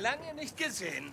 Lange nicht gesehen.